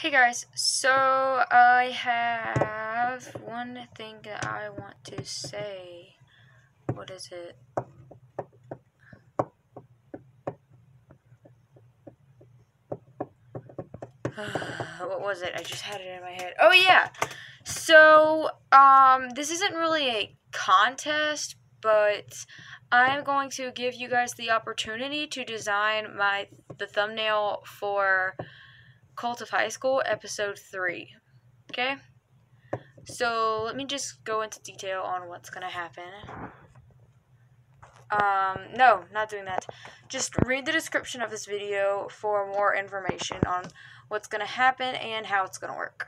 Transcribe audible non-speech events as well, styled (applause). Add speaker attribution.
Speaker 1: Hey guys, so I have one thing that I want to say. What is it? (sighs) what was it? I just had it in my head. Oh yeah. So, um this isn't really a contest, but I'm going to give you guys the opportunity to design my the thumbnail for Cult of High School, episode 3. Okay? So, let me just go into detail on what's to happen. Um, no, not doing that. Just read the description of this video for more information on what's to happen and how it's to work.